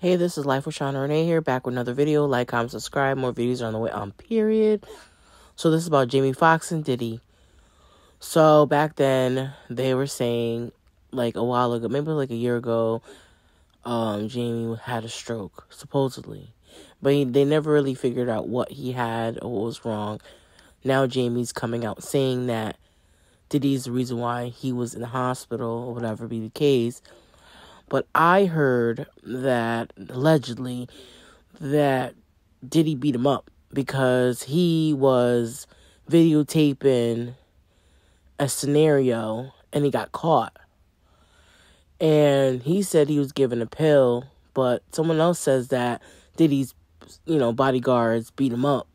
Hey, this is Life with Shauna Renee here, back with another video. Like, comment, subscribe. More videos are on the way on period. So this is about Jamie Foxx and Diddy. So back then, they were saying, like a while ago, maybe like a year ago, um, Jamie had a stroke, supposedly. But he, they never really figured out what he had or what was wrong. Now Jamie's coming out saying that Diddy's the reason why he was in the hospital or whatever be the case but I heard that allegedly that Diddy beat him up because he was videotaping a scenario and he got caught. And he said he was given a pill, but someone else says that Diddy's, you know, bodyguards beat him up.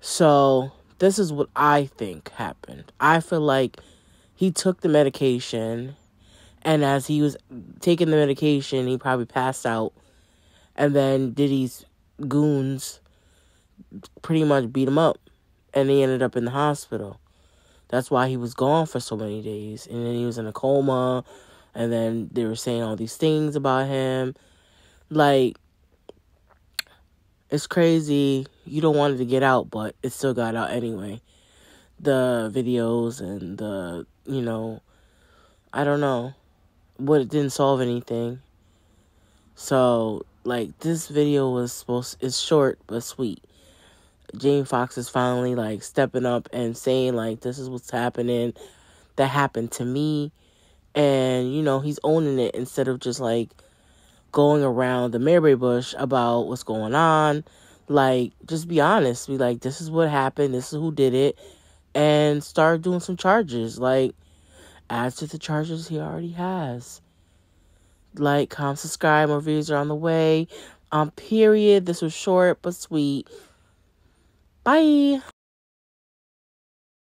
So, this is what I think happened. I feel like he took the medication and as he was taking the medication, he probably passed out. And then Diddy's goons pretty much beat him up. And he ended up in the hospital. That's why he was gone for so many days. And then he was in a coma. And then they were saying all these things about him. Like, it's crazy. You don't want it to get out, but it still got out anyway. The videos and the, you know, I don't know what it didn't solve anything. So like this video was supposed it's short but sweet. Jamie Foxx is finally like stepping up and saying like this is what's happening that happened to me. And you know he's owning it instead of just like going around the Maryberry bush about what's going on. Like just be honest. Be like this is what happened. This is who did it. And start doing some charges. Like add to the charges he already has. Like, comment, subscribe. More videos are on the way. Um, period. This was short but sweet. Bye.